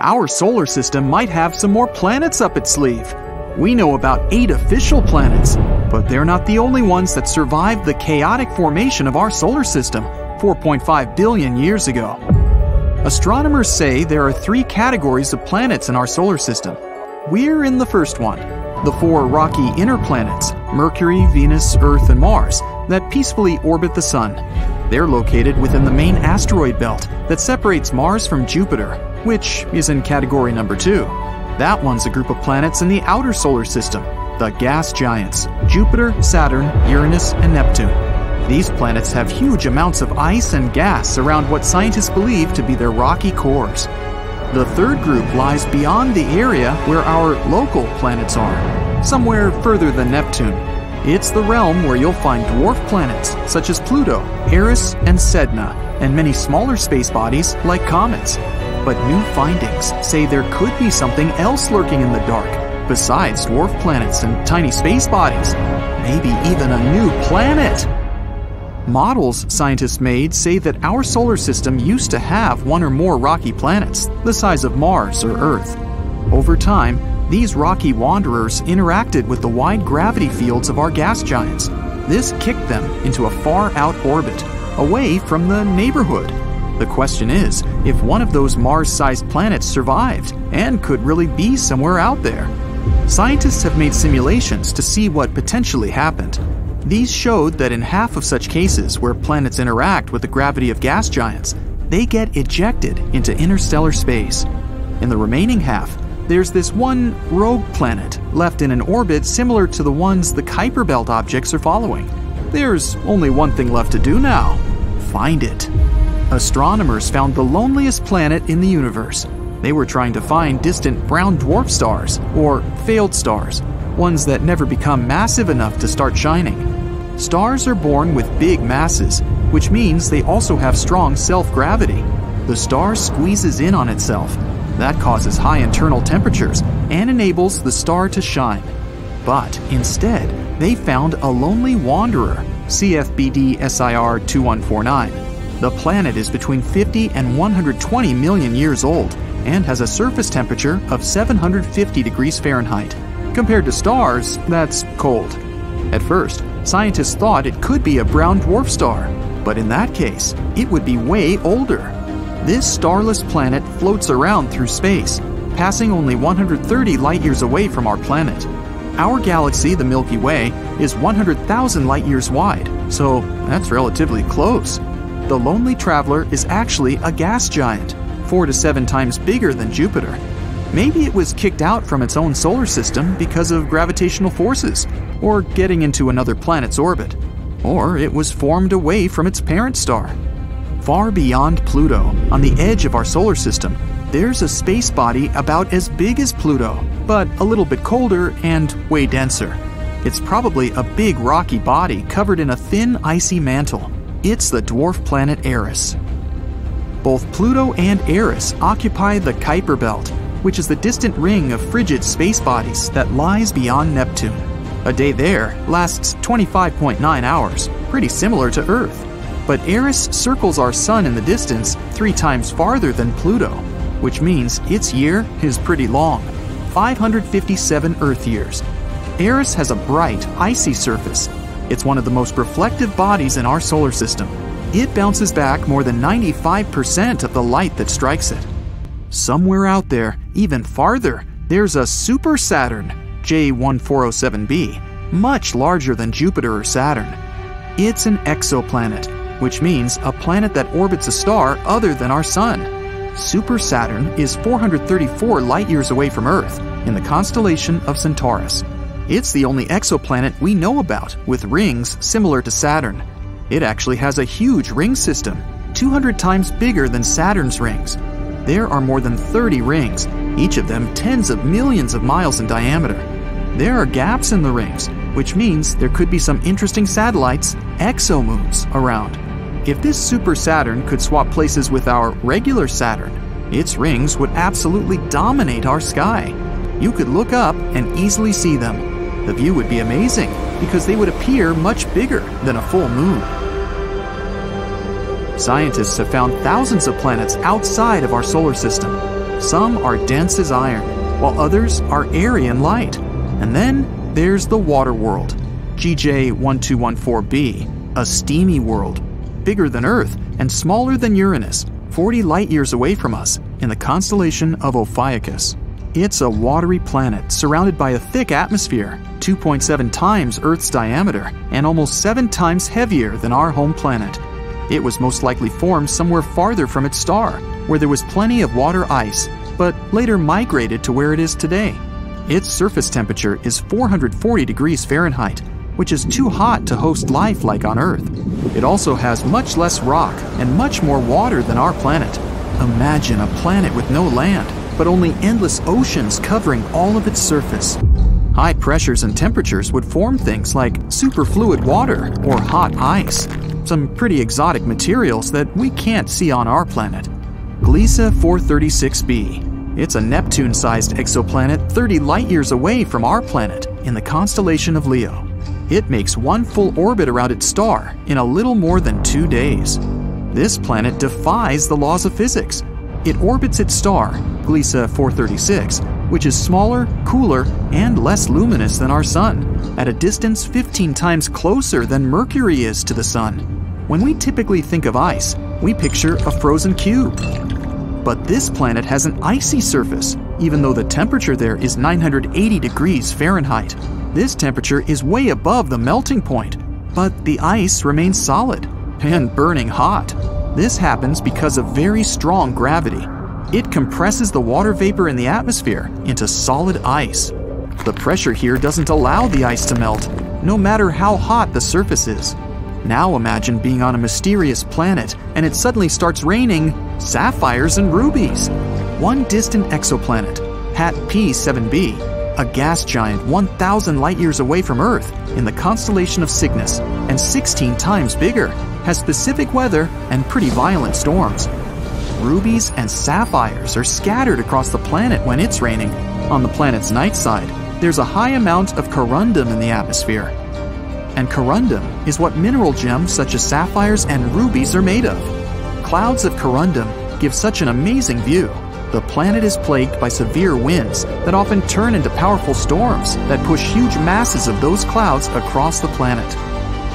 our solar system might have some more planets up its sleeve. We know about eight official planets, but they're not the only ones that survived the chaotic formation of our solar system 4.5 billion years ago. Astronomers say there are three categories of planets in our solar system. We're in the first one, the four rocky inner planets Mercury, Venus, Earth, and Mars that peacefully orbit the Sun. They're located within the main asteroid belt that separates Mars from Jupiter, which is in category number two. That one's a group of planets in the outer solar system, the gas giants Jupiter, Saturn, Uranus, and Neptune. These planets have huge amounts of ice and gas around what scientists believe to be their rocky cores. The third group lies beyond the area where our local planets are, somewhere further than Neptune. It's the realm where you'll find dwarf planets such as Pluto, Eris, and Sedna, and many smaller space bodies like comets. But new findings say there could be something else lurking in the dark, besides dwarf planets and tiny space bodies. Maybe even a new planet. Models scientists made say that our solar system used to have one or more rocky planets, the size of Mars or Earth. Over time, these rocky wanderers interacted with the wide gravity fields of our gas giants. This kicked them into a far out orbit, away from the neighborhood. The question is if one of those Mars sized planets survived and could really be somewhere out there. Scientists have made simulations to see what potentially happened. These showed that in half of such cases where planets interact with the gravity of gas giants, they get ejected into interstellar space. In the remaining half, there's this one rogue planet left in an orbit similar to the ones the Kuiper Belt objects are following. There's only one thing left to do now find it. Astronomers found the loneliest planet in the universe. They were trying to find distant brown dwarf stars, or failed stars, ones that never become massive enough to start shining. Stars are born with big masses, which means they also have strong self gravity. The star squeezes in on itself. That causes high internal temperatures and enables the star to shine. But instead, they found a lonely wanderer, CFBD SIR 2149. The planet is between 50 and 120 million years old and has a surface temperature of 750 degrees Fahrenheit. Compared to stars, that's cold. At first, scientists thought it could be a brown dwarf star, but in that case, it would be way older. This starless planet floats around through space, passing only 130 light years away from our planet. Our galaxy, the Milky Way, is 100,000 light years wide, so that's relatively close. The Lonely Traveler is actually a gas giant, four to seven times bigger than Jupiter. Maybe it was kicked out from its own solar system because of gravitational forces, or getting into another planet's orbit. Or it was formed away from its parent star. Far beyond Pluto, on the edge of our solar system, there's a space body about as big as Pluto, but a little bit colder and way denser. It's probably a big rocky body covered in a thin icy mantle. It's the dwarf planet Eris. Both Pluto and Eris occupy the Kuiper Belt, which is the distant ring of frigid space bodies that lies beyond Neptune. A day there lasts 25.9 hours, pretty similar to Earth. But Eris circles our Sun in the distance three times farther than Pluto, which means its year is pretty long 557 Earth years. Eris has a bright, icy surface. It's one of the most reflective bodies in our solar system. It bounces back more than 95% of the light that strikes it. Somewhere out there, even farther, there's a super Saturn, J1407b, much larger than Jupiter or Saturn. It's an exoplanet, which means a planet that orbits a star other than our Sun. Super Saturn is 434 light years away from Earth in the constellation of Centaurus. It's the only exoplanet we know about with rings similar to Saturn. It actually has a huge ring system, 200 times bigger than Saturn's rings. There are more than 30 rings, each of them tens of millions of miles in diameter. There are gaps in the rings, which means there could be some interesting satellites, exomoons, around. If this super Saturn could swap places with our regular Saturn, its rings would absolutely dominate our sky. You could look up and easily see them. The view would be amazing because they would appear much bigger than a full moon. Scientists have found thousands of planets outside of our solar system. Some are dense as iron, while others are airy and light. And then there's the water world, GJ1214b, a steamy world, bigger than Earth and smaller than Uranus, 40 light years away from us, in the constellation of Ophiuchus. It's a watery planet surrounded by a thick atmosphere, 2.7 times Earth's diameter, and almost 7 times heavier than our home planet. It was most likely formed somewhere farther from its star, where there was plenty of water ice, but later migrated to where it is today. Its surface temperature is 440 degrees Fahrenheit, which is too hot to host life like on Earth. It also has much less rock and much more water than our planet. Imagine a planet with no land, but only endless oceans covering all of its surface. High pressures and temperatures would form things like superfluid water or hot ice, some pretty exotic materials that we can't see on our planet. Gliese 436b. It's a Neptune sized exoplanet 30 light years away from our planet in the constellation of Leo. It makes one full orbit around its star in a little more than two days. This planet defies the laws of physics. It orbits its star, Gliese 436, which is smaller, cooler, and less luminous than our Sun, at a distance 15 times closer than Mercury is to the Sun. When we typically think of ice, we picture a frozen cube. But this planet has an icy surface, even though the temperature there is 980 degrees Fahrenheit. This temperature is way above the melting point, but the ice remains solid and burning hot. This happens because of very strong gravity. It compresses the water vapor in the atmosphere into solid ice. The pressure here doesn't allow the ice to melt, no matter how hot the surface is. Now imagine being on a mysterious planet and it suddenly starts raining sapphires and rubies. One distant exoplanet, HAT P7b, a gas giant 1,000 light years away from Earth in the constellation of Cygnus and 16 times bigger, has specific weather and pretty violent storms. Rubies and sapphires are scattered across the planet when it's raining. On the planet's night side, there's a high amount of corundum in the atmosphere. And corundum is what mineral gems such as sapphires and rubies are made of. Clouds of corundum give such an amazing view the planet is plagued by severe winds that often turn into powerful storms that push huge masses of those clouds across the planet.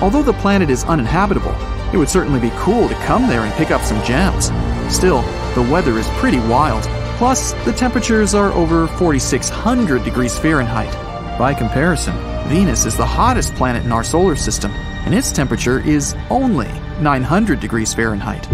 Although the planet is uninhabitable, it would certainly be cool to come there and pick up some gems. Still, the weather is pretty wild. Plus, the temperatures are over 4,600 degrees Fahrenheit. By comparison, Venus is the hottest planet in our solar system, and its temperature is only 900 degrees Fahrenheit.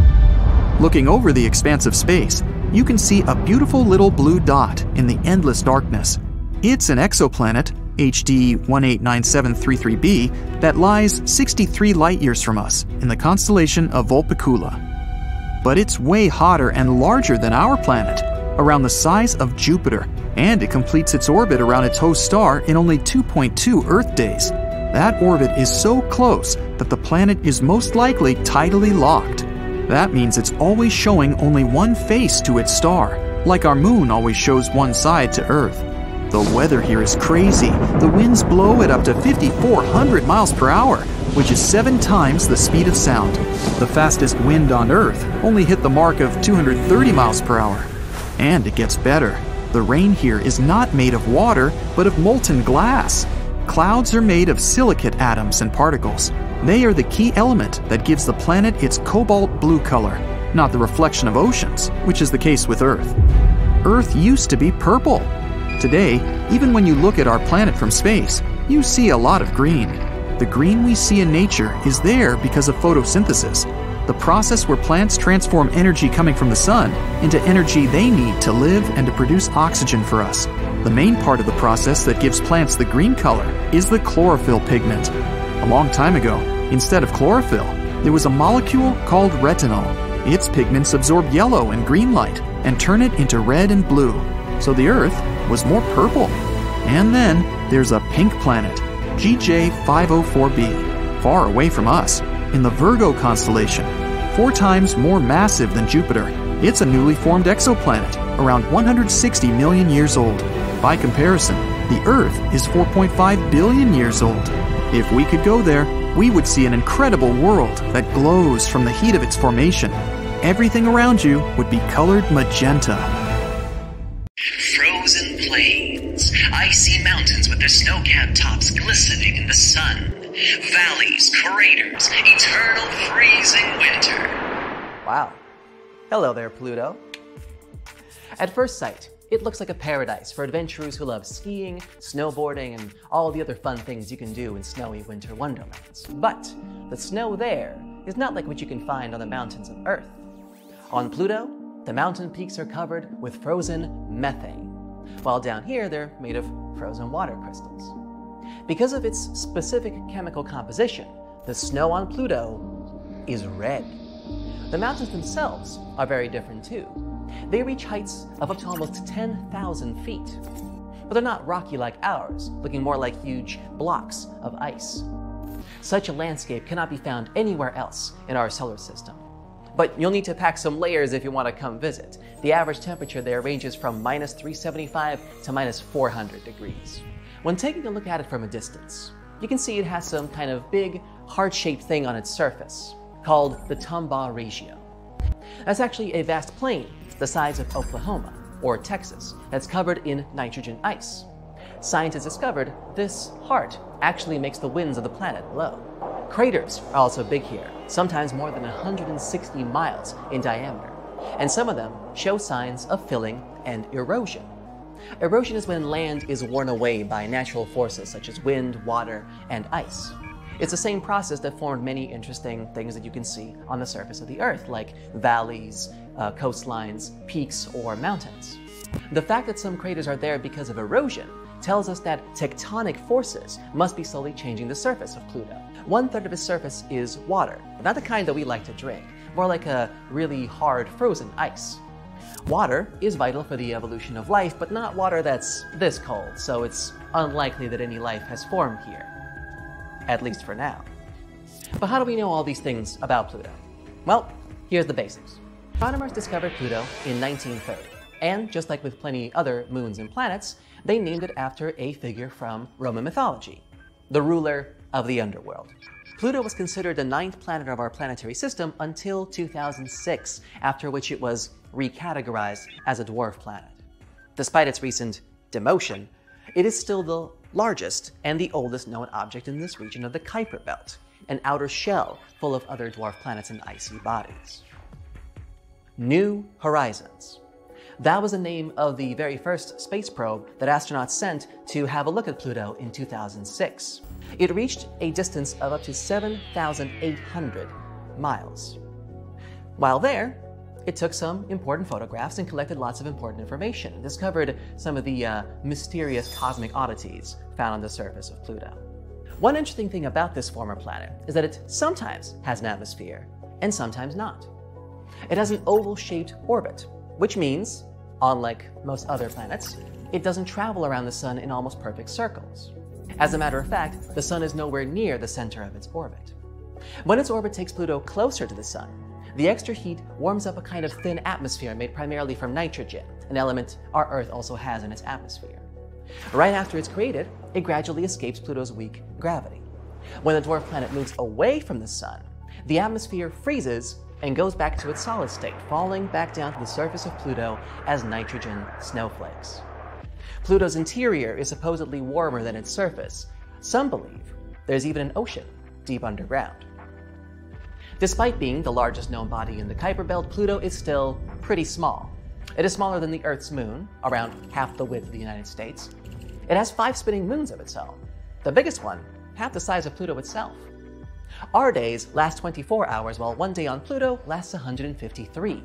Looking over the expanse of space, you can see a beautiful little blue dot in the endless darkness. It's an exoplanet, HD 189733b, that lies 63 light years from us in the constellation of Vulpecula. But it's way hotter and larger than our planet, around the size of Jupiter, and it completes its orbit around its host star in only 2.2 Earth days. That orbit is so close that the planet is most likely tidally locked. That means it's always showing only one face to its star, like our moon always shows one side to Earth. The weather here is crazy. The winds blow at up to 5,400 miles per hour, which is seven times the speed of sound. The fastest wind on Earth only hit the mark of 230 miles per hour. And it gets better. The rain here is not made of water, but of molten glass. Clouds are made of silicate atoms and particles. They are the key element that gives the planet its cobalt blue color, not the reflection of oceans, which is the case with Earth. Earth used to be purple. Today, even when you look at our planet from space, you see a lot of green. The green we see in nature is there because of photosynthesis, the process where plants transform energy coming from the sun into energy they need to live and to produce oxygen for us. The main part of the process that gives plants the green color is the chlorophyll pigment, a long time ago, instead of chlorophyll, there was a molecule called retinal. Its pigments absorb yellow and green light and turn it into red and blue, so the Earth was more purple. And then there's a pink planet, GJ504b, far away from us, in the Virgo constellation. Four times more massive than Jupiter, it's a newly formed exoplanet, around 160 million years old. By comparison, the Earth is 4.5 billion years old. If we could go there, we would see an incredible world that glows from the heat of its formation. Everything around you would be colored magenta. Frozen plains, icy mountains with their snow-capped tops glistening in the sun, valleys, craters, eternal freezing winter. Wow. Hello there, Pluto. At first sight, it looks like a paradise for adventurers who love skiing, snowboarding, and all the other fun things you can do in snowy winter wonderlands. But the snow there is not like what you can find on the mountains of Earth. On Pluto, the mountain peaks are covered with frozen methane, while down here they're made of frozen water crystals. Because of its specific chemical composition, the snow on Pluto is red. The mountains themselves are very different too. They reach heights of up to almost 10,000 feet. But they're not rocky like ours, looking more like huge blocks of ice. Such a landscape cannot be found anywhere else in our solar system. But you'll need to pack some layers if you want to come visit. The average temperature there ranges from minus 375 to minus 400 degrees. When taking a look at it from a distance, you can see it has some kind of big, heart-shaped thing on its surface, called the Tombaugh Regio. That's actually a vast plain the size of Oklahoma or Texas that's covered in nitrogen ice. Scientists discovered this heart actually makes the winds of the planet blow. Craters are also big here, sometimes more than 160 miles in diameter, and some of them show signs of filling and erosion. Erosion is when land is worn away by natural forces such as wind, water, and ice. It's the same process that formed many interesting things that you can see on the surface of the Earth, like valleys, uh, coastlines, peaks, or mountains. The fact that some craters are there because of erosion tells us that tectonic forces must be slowly changing the surface of Pluto. One third of its surface is water, not the kind that we like to drink, more like a really hard frozen ice. Water is vital for the evolution of life, but not water that's this cold, so it's unlikely that any life has formed here. At least for now. But how do we know all these things about Pluto? Well, here's the basics. Astronomers discovered Pluto in 1930, and just like with plenty other moons and planets, they named it after a figure from Roman mythology, the ruler of the underworld. Pluto was considered the ninth planet of our planetary system until 2006, after which it was recategorized as a dwarf planet. Despite its recent demotion, it is still the largest and the oldest known object in this region of the Kuiper Belt, an outer shell full of other dwarf planets and icy bodies. New Horizons. That was the name of the very first space probe that astronauts sent to have a look at Pluto in 2006. It reached a distance of up to 7,800 miles. While there, it took some important photographs and collected lots of important information and discovered some of the uh, mysterious cosmic oddities found on the surface of Pluto. One interesting thing about this former planet is that it sometimes has an atmosphere and sometimes not. It has an oval-shaped orbit, which means, unlike most other planets, it doesn't travel around the sun in almost perfect circles. As a matter of fact, the sun is nowhere near the center of its orbit. When its orbit takes Pluto closer to the sun, the extra heat warms up a kind of thin atmosphere made primarily from nitrogen, an element our Earth also has in its atmosphere. Right after it's created, it gradually escapes Pluto's weak gravity. When the dwarf planet moves away from the sun, the atmosphere freezes and goes back to its solid state, falling back down to the surface of Pluto as nitrogen snowflakes. Pluto's interior is supposedly warmer than its surface. Some believe there's even an ocean deep underground. Despite being the largest known body in the Kuiper Belt, Pluto is still pretty small. It is smaller than the Earth's moon, around half the width of the United States. It has five spinning moons of its own, the biggest one half the size of Pluto itself. Our days last 24 hours, while one day on Pluto lasts 153.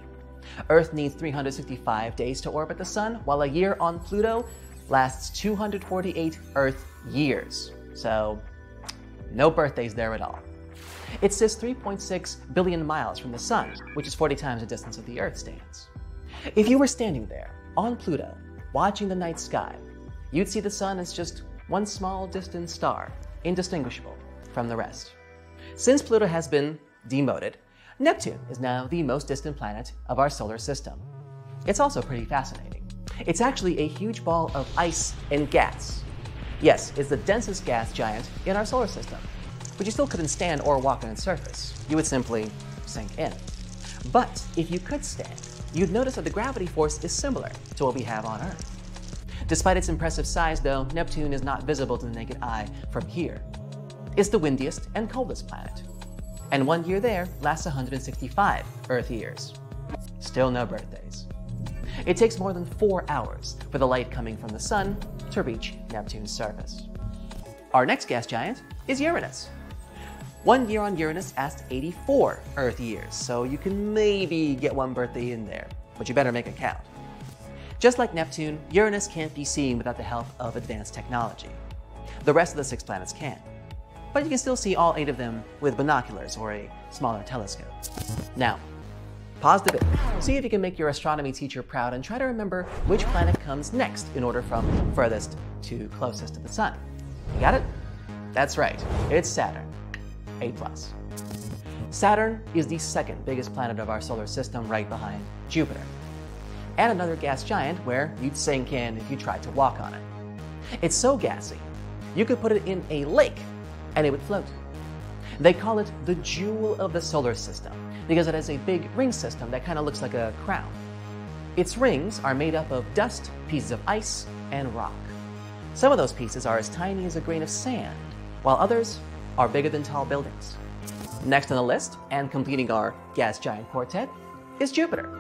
Earth needs 365 days to orbit the Sun, while a year on Pluto lasts 248 Earth years. So, no birthdays there at all. It sits 3.6 billion miles from the Sun, which is 40 times the distance of the Earth stands. If you were standing there, on Pluto, watching the night sky, you'd see the Sun as just one small distant star, indistinguishable from the rest. Since Pluto has been demoted, Neptune is now the most distant planet of our solar system. It's also pretty fascinating. It's actually a huge ball of ice and gas. Yes, it's the densest gas giant in our solar system, but you still couldn't stand or walk on its surface. You would simply sink in. But if you could stand, you'd notice that the gravity force is similar to what we have on Earth. Despite its impressive size, though, Neptune is not visible to the naked eye from here. It's the windiest and coldest planet. And one year there lasts 165 Earth years. Still no birthdays. It takes more than four hours for the light coming from the Sun to reach Neptune's surface. Our next gas giant is Uranus. One year on Uranus asks 84 Earth years, so you can maybe get one birthday in there, but you better make it count. Just like Neptune, Uranus can't be seen without the help of advanced technology. The rest of the six planets can. But you can still see all eight of them with binoculars or a smaller telescope. Now, pause the video, see if you can make your astronomy teacher proud and try to remember which planet comes next in order from furthest to closest to the Sun. You got it? That's right, it's Saturn. A+. Saturn is the second biggest planet of our solar system right behind Jupiter. And another gas giant where you'd sink in if you tried to walk on it. It's so gassy, you could put it in a lake and it would float. They call it the jewel of the solar system because it has a big ring system that kind of looks like a crown. Its rings are made up of dust, pieces of ice, and rock. Some of those pieces are as tiny as a grain of sand, while others are bigger than tall buildings. Next on the list, and completing our gas giant quartet, is Jupiter.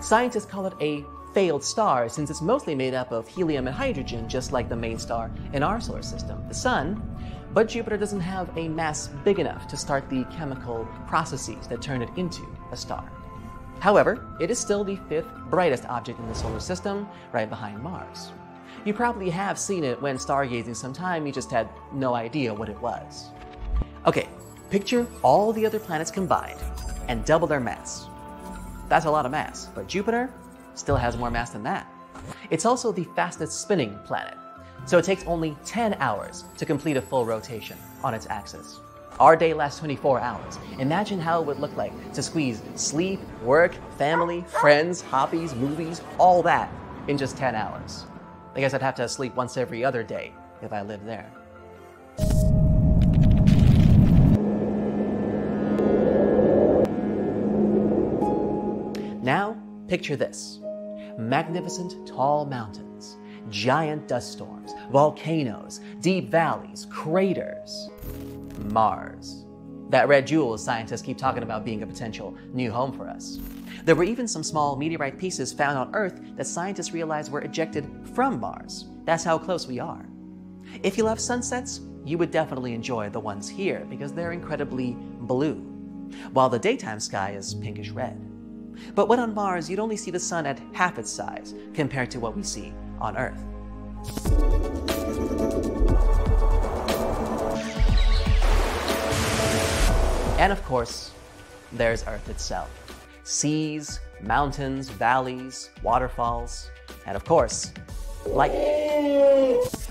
Scientists call it a failed star since it's mostly made up of helium and hydrogen, just like the main star in our solar system, the Sun. But Jupiter doesn't have a mass big enough to start the chemical processes that turn it into a star. However, it is still the fifth brightest object in the solar system, right behind Mars. You probably have seen it when stargazing sometime, you just had no idea what it was. Okay, picture all the other planets combined and double their mass. That's a lot of mass, but Jupiter still has more mass than that. It's also the fastest spinning planet, so it takes only 10 hours to complete a full rotation on its axis. Our day lasts 24 hours. Imagine how it would look like to squeeze sleep, work, family, friends, hobbies, movies, all that in just 10 hours. I guess I'd have to sleep once every other day if I lived there. Now, picture this magnificent tall mountains, giant dust storms, volcanoes, deep valleys, craters. Mars. That red jewel scientists keep talking about being a potential new home for us. There were even some small meteorite pieces found on Earth that scientists realized were ejected from Mars. That's how close we are. If you love sunsets, you would definitely enjoy the ones here because they're incredibly blue, while the daytime sky is pinkish red. But when on Mars, you'd only see the sun at half its size compared to what we see on Earth. And of course, there's Earth itself seas, mountains, valleys, waterfalls, and of course, life.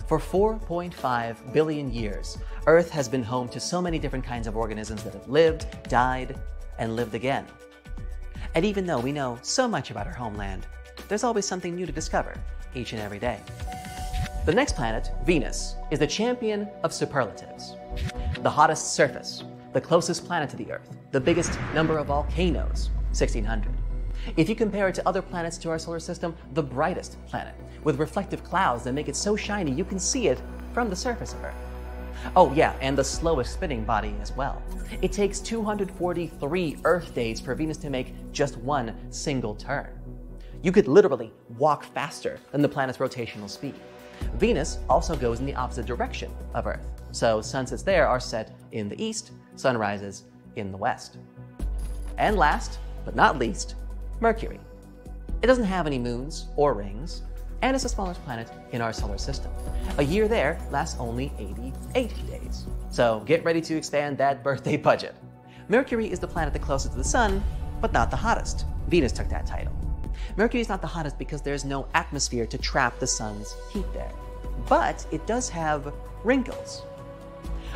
For 4.5 billion years, Earth has been home to so many different kinds of organisms that have lived, died, and lived again. And even though we know so much about our homeland, there's always something new to discover each and every day. The next planet, Venus, is the champion of superlatives. The hottest surface, the closest planet to the Earth, the biggest number of volcanoes, 1600. If you compare it to other planets to our solar system, the brightest planet, with reflective clouds that make it so shiny you can see it from the surface of Earth. Oh, yeah, and the slowest spinning body as well. It takes 243 Earth days for Venus to make just one single turn. You could literally walk faster than the planet's rotational speed. Venus also goes in the opposite direction of Earth, so sunsets there are set in the east, sunrises in the west. And last, but not least, Mercury. It doesn't have any moons or rings, and it's the smallest planet in our solar system. A year there lasts only 88 days. So get ready to expand that birthday budget. Mercury is the planet the closest to the Sun, but not the hottest. Venus took that title. Mercury is not the hottest because there's no atmosphere to trap the Sun's heat there. But it does have wrinkles.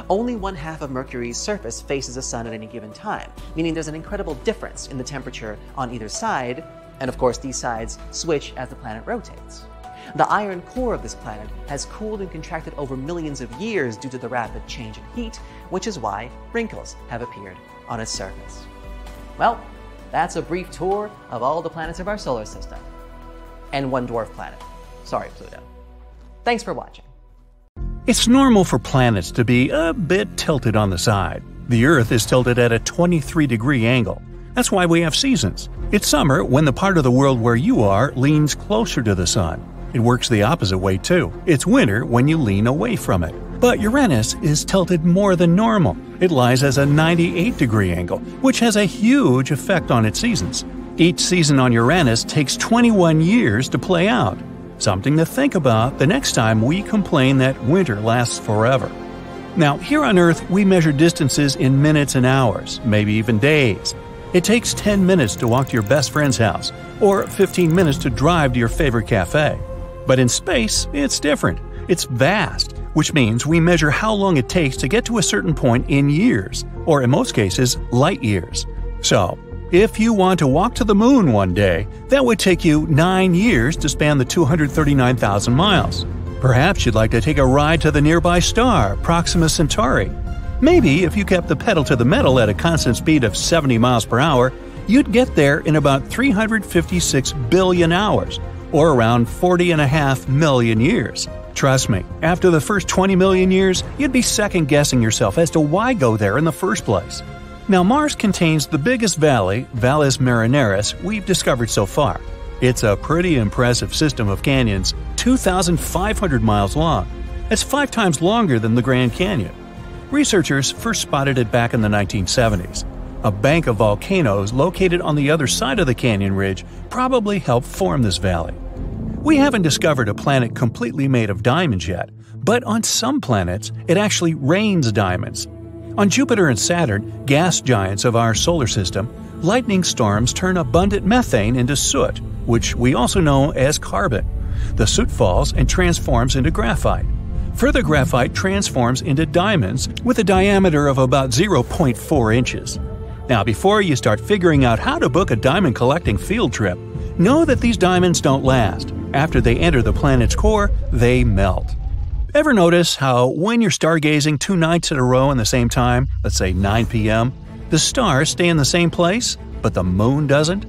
Only one half of Mercury's surface faces the sun at any given time, meaning there's an incredible difference in the temperature on either side, and of course, these sides switch as the planet rotates. The iron core of this planet has cooled and contracted over millions of years due to the rapid change in heat, which is why wrinkles have appeared on its surface. Well, That's a brief tour of all the planets of our solar system. And one dwarf planet. Sorry, Pluto. Thanks for watching. It's normal for planets to be a bit tilted on the side. The Earth is tilted at a 23 degree angle. That's why we have seasons. It's summer when the part of the world where you are leans closer to the sun. It works the opposite way too. It's winter when you lean away from it. But Uranus is tilted more than normal. It lies as a 98 degree angle, which has a huge effect on its seasons. Each season on Uranus takes 21 years to play out. Something to think about the next time we complain that winter lasts forever. Now, here on Earth, we measure distances in minutes and hours, maybe even days. It takes 10 minutes to walk to your best friend's house, or 15 minutes to drive to your favorite cafe. But in space, it's different. It's vast, which means we measure how long it takes to get to a certain point in years, or in most cases, light years. So, if you want to walk to the moon one day, that would take you 9 years to span the 239,000 miles. Perhaps you'd like to take a ride to the nearby star, Proxima Centauri. Maybe if you kept the pedal to the metal at a constant speed of 70 miles per hour, you'd get there in about 356 billion hours, or around 40 and a half million years. Trust me, after the first 20 million years, you'd be second guessing yourself as to why go there in the first place. Now, Mars contains the biggest valley, Valles Marineris, we've discovered so far. It's a pretty impressive system of canyons, 2,500 miles long. That's five times longer than the Grand Canyon. Researchers first spotted it back in the 1970s. A bank of volcanoes located on the other side of the canyon ridge probably helped form this valley. We haven't discovered a planet completely made of diamonds yet, but on some planets, it actually rains diamonds. On Jupiter and Saturn, gas giants of our solar system, lightning storms turn abundant methane into soot, which we also know as carbon. The soot falls and transforms into graphite. Further graphite transforms into diamonds with a diameter of about 0.4 inches. Now, before you start figuring out how to book a diamond collecting field trip, know that these diamonds don't last. After they enter the planet's core, they melt. Ever notice how when you're stargazing two nights in a row in the same time, let's say 9 p.m., the stars stay in the same place, but the moon doesn't?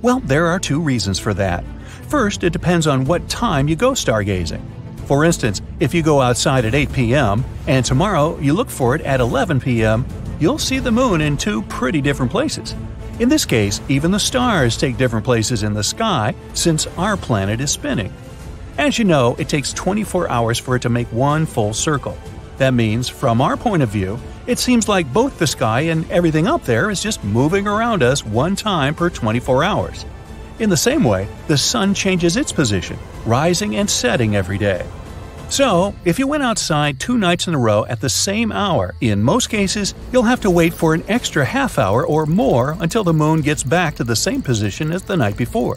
Well, there are two reasons for that. First, it depends on what time you go stargazing. For instance, if you go outside at 8 p.m. and tomorrow you look for it at 11 p.m., you'll see the moon in two pretty different places. In this case, even the stars take different places in the sky since our planet is spinning. As you know, it takes 24 hours for it to make one full circle. That means, from our point of view, it seems like both the sky and everything up there is just moving around us one time per 24 hours. In the same way, the sun changes its position, rising and setting every day. So, if you went outside two nights in a row at the same hour, in most cases, you'll have to wait for an extra half hour or more until the moon gets back to the same position as the night before.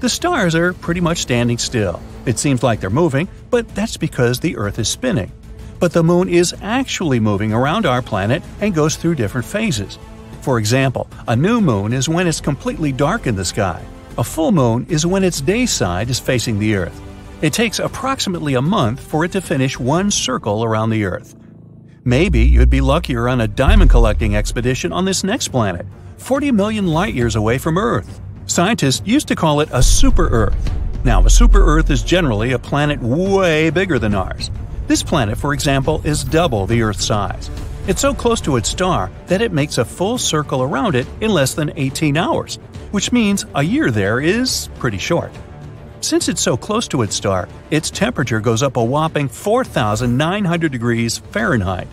The stars are pretty much standing still. It seems like they're moving, but that's because the Earth is spinning. But the moon is actually moving around our planet and goes through different phases. For example, a new moon is when it's completely dark in the sky. A full moon is when its day side is facing the Earth. It takes approximately a month for it to finish one circle around the Earth. Maybe you'd be luckier on a diamond collecting expedition on this next planet, 40 million light years away from Earth. Scientists used to call it a super Earth. Now, a super Earth is generally a planet way bigger than ours. This planet, for example, is double the Earth's size. It's so close to its star that it makes a full circle around it in less than 18 hours, which means a year there is pretty short. Since it's so close to its star, its temperature goes up a whopping 4,900 degrees Fahrenheit.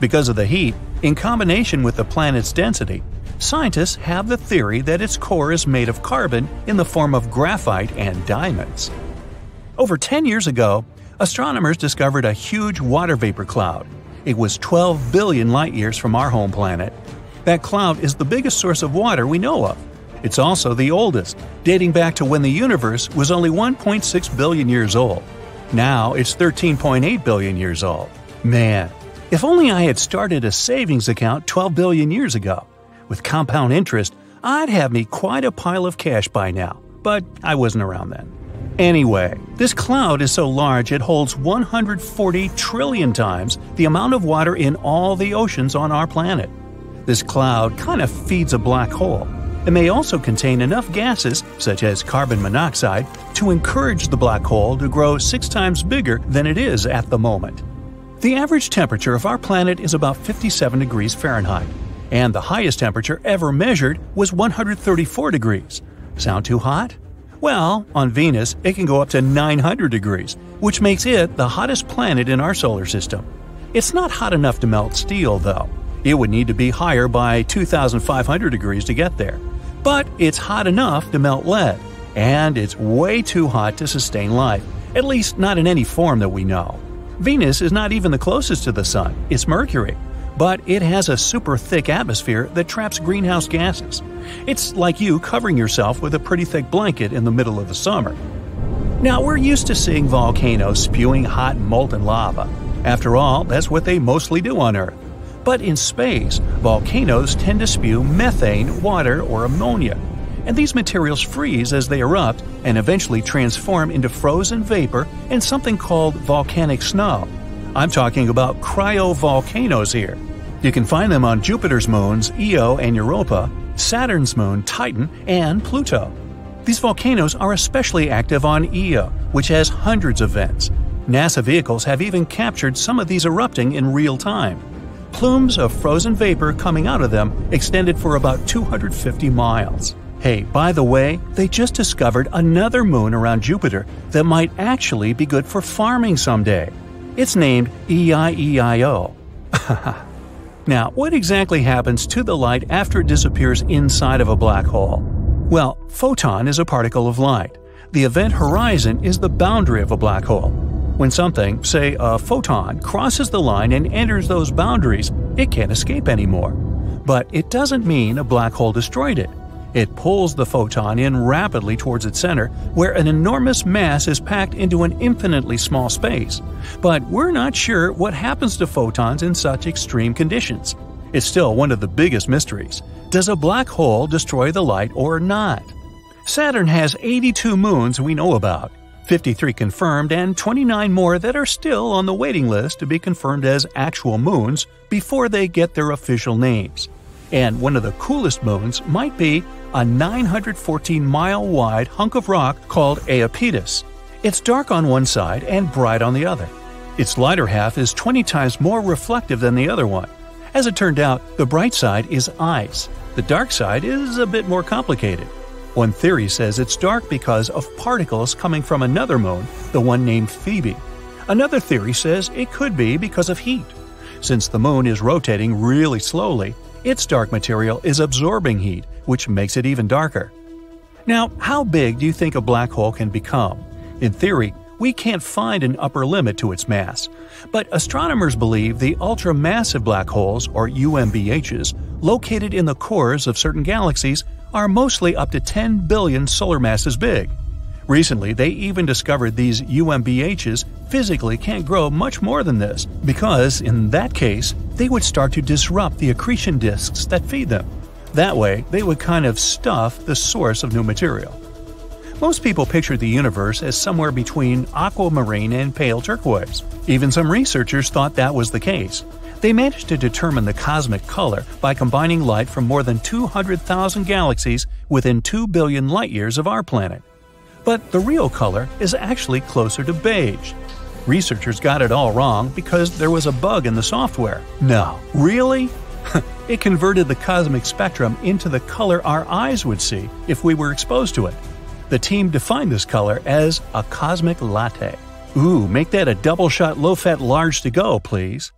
Because of the heat, in combination with the planet's density, scientists have the theory that its core is made of carbon in the form of graphite and diamonds. Over 10 years ago, astronomers discovered a huge water vapor cloud. It was 12 billion light years from our home planet. That cloud is the biggest source of water we know of. It's also the oldest, dating back to when the universe was only 1.6 billion years old. Now it's 13.8 billion years old. Man, if only I had started a savings account 12 billion years ago. With compound interest, I'd have me quite a pile of cash by now, but I wasn't around then. Anyway, this cloud is so large it holds 140 trillion times the amount of water in all the oceans on our planet. This cloud kind of feeds a black hole. It may also contain enough gases, such as carbon monoxide, to encourage the black hole to grow six times bigger than it is at the moment. The average temperature of our planet is about 57 degrees Fahrenheit, and the highest temperature ever measured was 134 degrees. Sound too hot? Well, on Venus, it can go up to 900 degrees, which makes it the hottest planet in our solar system. It's not hot enough to melt steel, though. It would need to be higher by 2,500 degrees to get there. But it's hot enough to melt lead, and it's way too hot to sustain life, at least not in any form that we know. Venus is not even the closest to the Sun, it's Mercury, but it has a super thick atmosphere that traps greenhouse gases. It's like you covering yourself with a pretty thick blanket in the middle of the summer. Now, we're used to seeing volcanoes spewing hot molten lava. After all, that's what they mostly do on Earth. But in space, volcanoes tend to spew methane, water, or ammonia. And these materials freeze as they erupt and eventually transform into frozen vapor and something called volcanic snow. I'm talking about cryovolcanoes here. You can find them on Jupiter's moons Io and Europa, Saturn's moon Titan, and Pluto. These volcanoes are especially active on Io, which has hundreds of vents. NASA vehicles have even captured some of these erupting in real time. Plumes of frozen vapor coming out of them extended for about 250 miles. Hey, by the way, they just discovered another moon around Jupiter that might actually be good for farming someday. It's named EIEIO. now, what exactly happens to the light after it disappears inside of a black hole? Well, photon is a particle of light. The event horizon is the boundary of a black hole. When something, say a photon, crosses the line and enters those boundaries, it can't escape anymore. But it doesn't mean a black hole destroyed it. It pulls the photon in rapidly towards its center, where an enormous mass is packed into an infinitely small space. But we're not sure what happens to photons in such extreme conditions. It's still one of the biggest mysteries. Does a black hole destroy the light or not? Saturn has 82 moons we know about. 53 confirmed, and 29 more that are still on the waiting list to be confirmed as actual moons before they get their official names. And one of the coolest moons might be a 914 mile wide hunk of rock called Iapetus. It's dark on one side and bright on the other. Its lighter half is 20 times more reflective than the other one. As it turned out, the bright side is ice. The dark side is a bit more complicated. One theory says it's dark because of particles coming from another moon, the one named Phoebe. Another theory says it could be because of heat. Since the moon is rotating really slowly, its dark material is absorbing heat, which makes it even darker. Now, how big do you think a black hole can become? In theory, we can't find an upper limit to its mass. But astronomers believe the ultra-massive black holes, or UMBHs, located in the cores of certain galaxies are mostly up to 10 billion solar masses big. Recently, they even discovered these UMBHs physically can't grow much more than this, because, in that case, they would start to disrupt the accretion disks that feed them. That way, they would kind of stuff the source of new material. Most people picture the universe as somewhere between aquamarine and pale turquoise. Even some researchers thought that was the case. They managed to determine the cosmic color by combining light from more than 200,000 galaxies within 2 billion light years of our planet. But the real color is actually closer to beige. Researchers got it all wrong because there was a bug in the software. No, really? it converted the cosmic spectrum into the color our eyes would see if we were exposed to it. The team defined this color as a cosmic latte. Ooh, make that a double shot low fat large to go, please.